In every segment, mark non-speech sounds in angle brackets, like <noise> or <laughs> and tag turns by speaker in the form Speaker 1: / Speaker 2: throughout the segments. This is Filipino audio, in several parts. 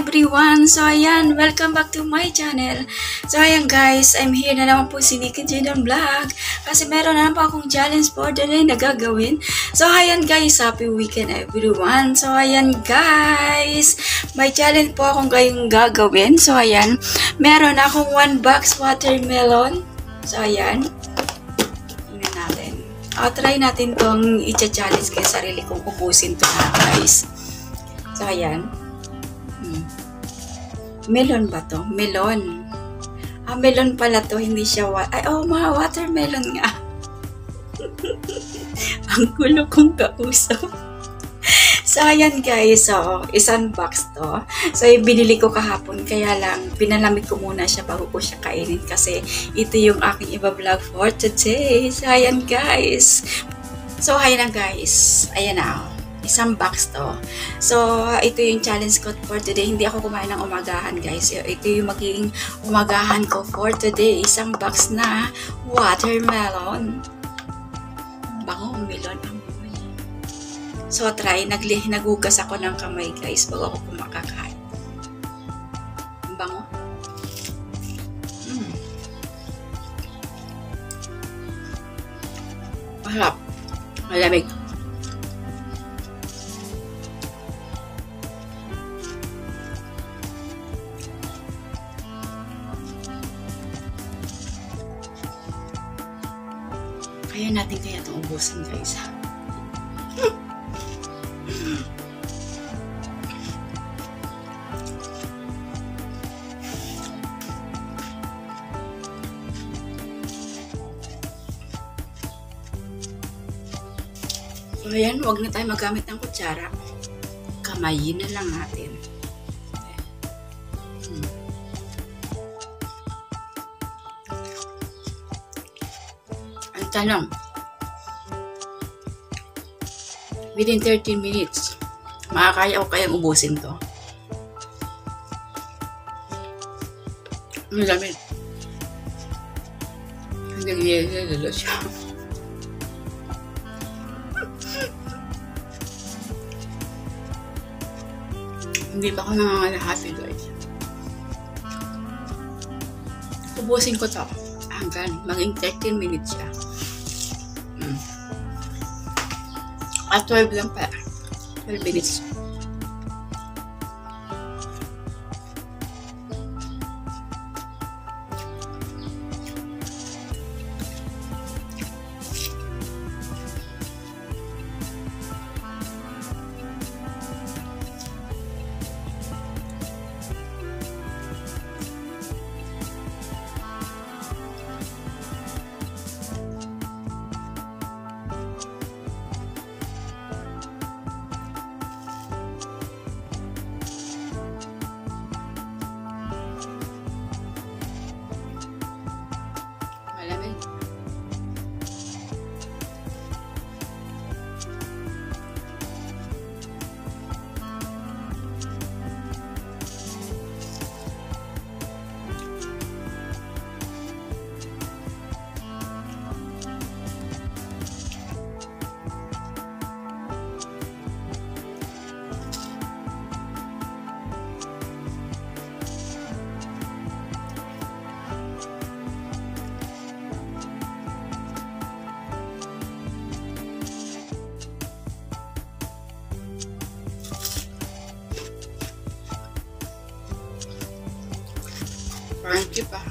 Speaker 1: everyone! So ayan, welcome back to my channel. So ayan guys, I'm here na naman po si Nikki Jadon Vlog. Kasi meron na po akong challenge for the day na gagawin. So ayan guys, happy weekend everyone. So ayan guys, may challenge po akong kayong gagawin. So ayan, meron akong one box watermelon. So ayan, tingnan natin. O, try natin tong i-challenge kay sarili kong ubusin to na guys. So ayan. Melon ba to? Melon. Ah, melon pala to. Hindi siya wa- Ay, oh, mga watermelon nga. <laughs> Ang gulo kong kausap. <laughs> So, ayan guys. So, isang box to. So, binili ko kahapon. Kaya lang, pinalamig ko muna siya bago ko siya kainin. Kasi, ito yung aking iba-vlog for today. So, ayan guys. So, ayan na guys. Ayan na. Isang box to. So, ito yung challenge ko for today. Hindi ako kumain ng umagahan, guys. Ito yung magiging umagahan ko for today. Isang box na watermelon. Bango, melon ang. So, try. Nagli nagugas ako ng kamay, guys, bago ako kumakakain. Ang bango. Mm. Maharap. Malamig. Kaya natin kaya itong ubusin guys. So ayan, huwag na tayo magamit ng kutsara. Kamayin na lang natin. Tanong, within 13 minutes, makakaya ko kayang ubusin to. Ang lamig. Hindi nilililo siya. Hindi pa ako nangangalahati guys. Ubusin ko to hanggang maging 13 minutes siya. At 12 lang pa. 12 minutes. Crunchy pa. Maraming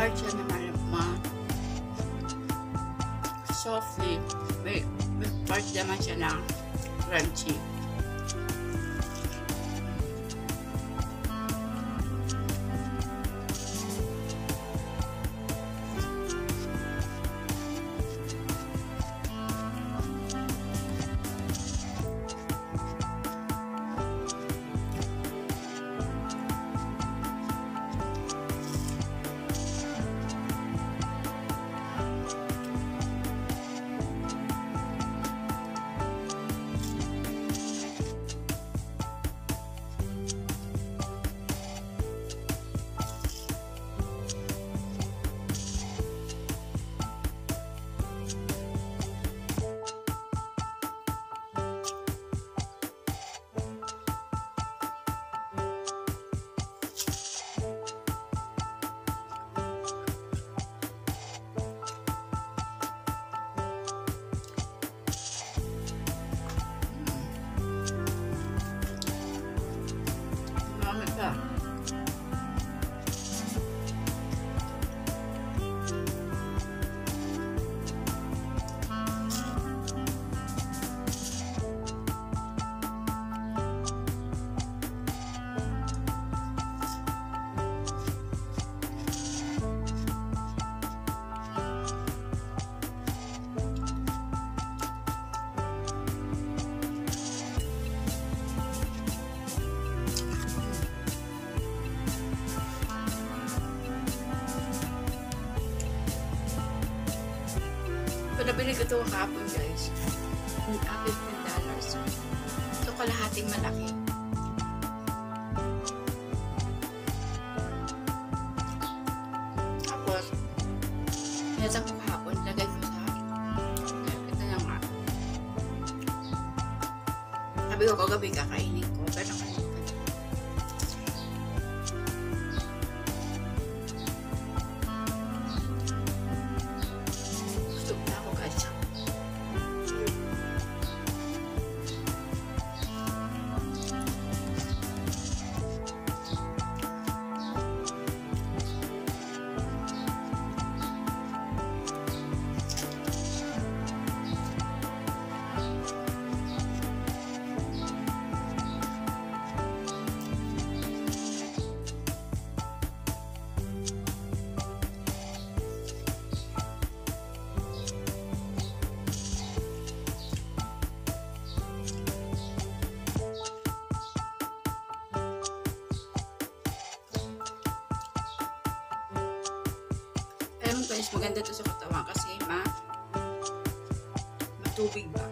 Speaker 1: part siya na malama. Softly. May, may part naman siya na crunchy. Pinabili ko ito kahapon guys. Ang apit dollars. Ito kalahating malaki. Guys, maganda to sa katawan kasi ma matubig ba?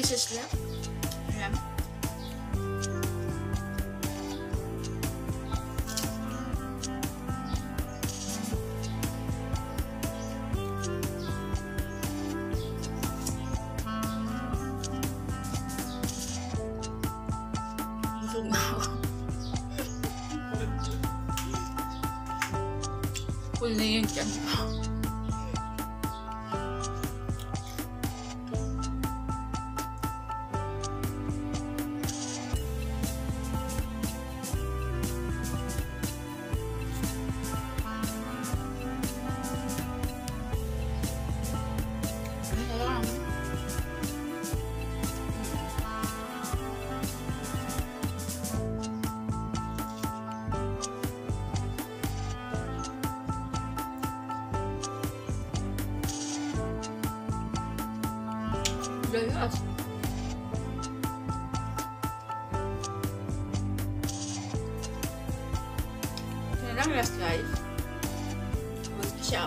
Speaker 1: Pieces left. Ayan. Busog na ako. Full na yun dyan. Lang. Tapos na siya.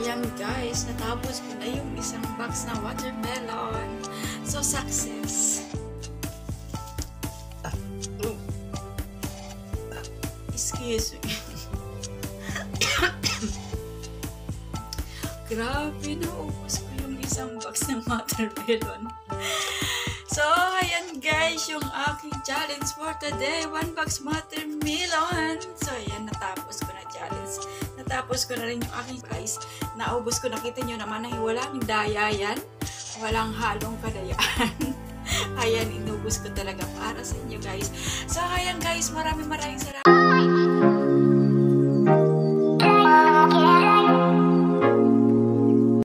Speaker 1: Ayan guys, natapos ko na yung isang box na watermelon. So, success. Excuse me. Grabe, naubos ko yung isang box ng watermelon. So, ayan guys, yung aking challenge for today. One box watermelon. So, ayan, natapos ko na challenge. Natapos ko na rin yung aking guys. Naubos ko, nakita nyo naman na walang daya yan. Walang halong kadayaan. <laughs> ayan, inubos ko talaga para sa inyo guys. So, ayan guys, maraming maraming salamat. Okay.